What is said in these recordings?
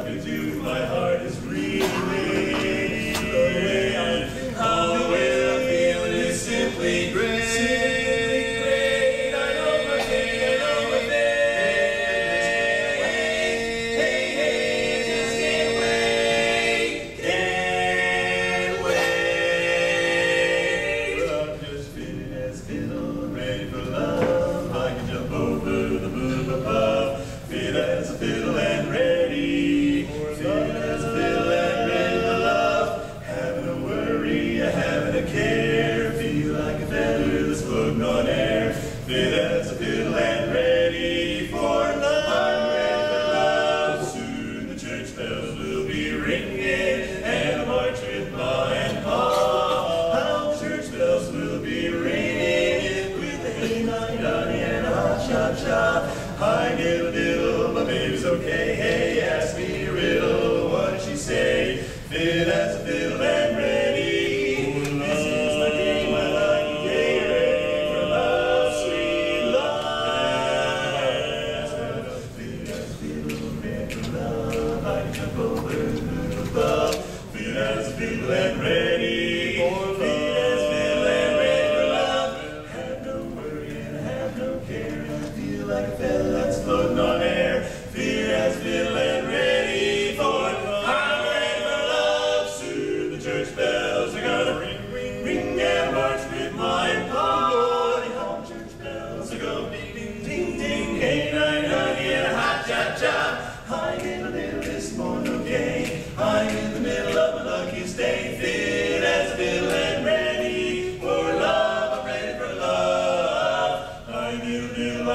love you do. church bells will be ringing, and a march with ma and pa. How church bells will be ringing, with the hey, nani, nani, and a cha-cha. give a little my baby's okay. Above the earth, above the and ready.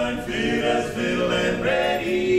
And food us full and ready.